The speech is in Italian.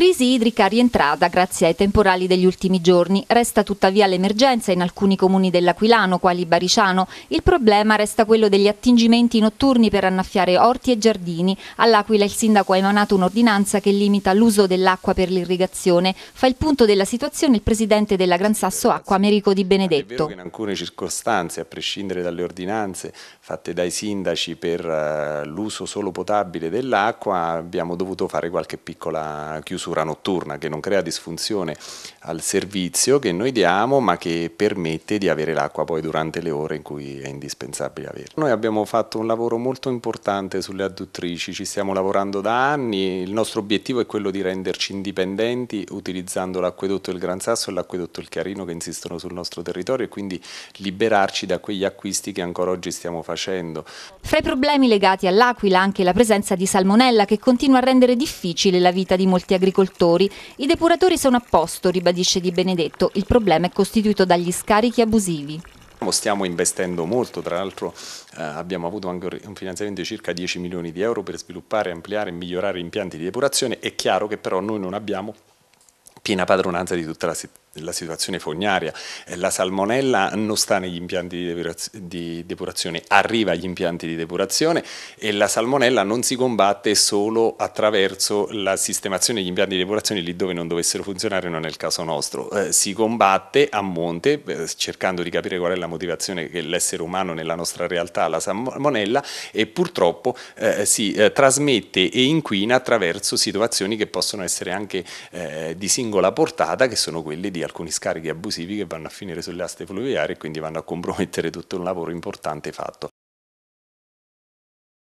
Crisi idrica rientrata grazie ai temporali degli ultimi giorni. Resta tuttavia l'emergenza in alcuni comuni dell'Aquilano, quali Bariciano. Il problema resta quello degli attingimenti notturni per annaffiare orti e giardini. All'Aquila il sindaco ha emanato un'ordinanza che limita l'uso dell'acqua per l'irrigazione. Fa il punto della situazione il presidente della Gran Sasso Acqua, Americo Di Benedetto. È vero che in alcune circostanze, a prescindere dalle ordinanze fatte dai sindaci per uh, l'uso solo potabile dell'acqua, abbiamo dovuto fare qualche piccola chiusura chiusura notturna che non crea disfunzione al servizio che noi diamo ma che permette di avere l'acqua poi durante le ore in cui è indispensabile averla. Noi abbiamo fatto un lavoro molto importante sulle adduttrici, ci stiamo lavorando da anni, il nostro obiettivo è quello di renderci indipendenti utilizzando l'acquedotto del Gran Sasso e l'acquedotto del Carino che insistono sul nostro territorio e quindi liberarci da quegli acquisti che ancora oggi stiamo facendo. Fra i problemi legati all'Aquila anche la presenza di salmonella che continua a rendere difficile la vita di molti agricoltori agricoltori. I depuratori sono a posto, ribadisce Di Benedetto. Il problema è costituito dagli scarichi abusivi. Stiamo investendo molto, tra l'altro eh, abbiamo avuto anche un finanziamento di circa 10 milioni di euro per sviluppare, ampliare e migliorare impianti di depurazione. È chiaro che però noi non abbiamo piena padronanza di tutta la, la situazione fognaria. Eh, la salmonella non sta negli impianti di depurazione, arriva agli impianti di depurazione e la salmonella non si combatte solo attraverso la sistemazione degli impianti di depurazione lì dove non dovessero funzionare, non è il caso nostro. Eh, si combatte a monte eh, cercando di capire qual è la motivazione che l'essere umano nella nostra realtà ha la salmonella e purtroppo eh, si eh, trasmette e inquina attraverso situazioni che possono essere anche eh, di singola portata che sono quelle di di alcuni scarichi abusivi che vanno a finire sulle aste fluviali e quindi vanno a compromettere tutto un lavoro importante fatto.